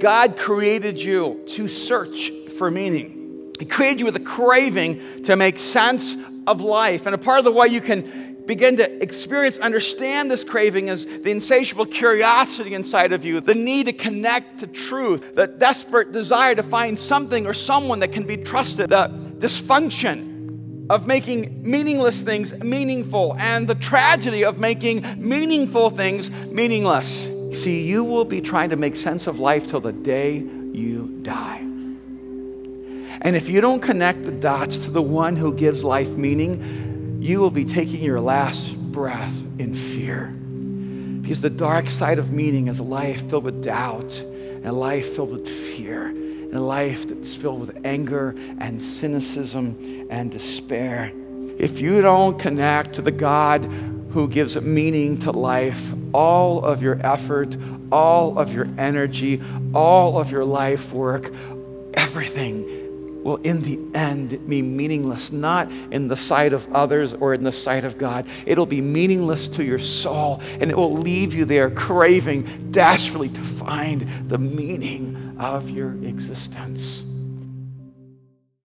God created you to search for meaning. He created you with a craving to make sense of life. And a part of the way you can begin to experience, understand this craving is the insatiable curiosity inside of you, the need to connect to truth, the desperate desire to find something or someone that can be trusted, the dysfunction of making meaningless things meaningful, and the tragedy of making meaningful things meaningless. See, you will be trying to make sense of life till the day you die. And if you don't connect the dots to the one who gives life meaning, you will be taking your last breath in fear. Because the dark side of meaning is a life filled with doubt, and a life filled with fear, and a life that's filled with anger and cynicism and despair. If you don't connect to the God who gives meaning to life, all of your effort, all of your energy, all of your life work, everything will in the end be meaningless, not in the sight of others or in the sight of God. It'll be meaningless to your soul, and it will leave you there craving desperately to find the meaning of your existence.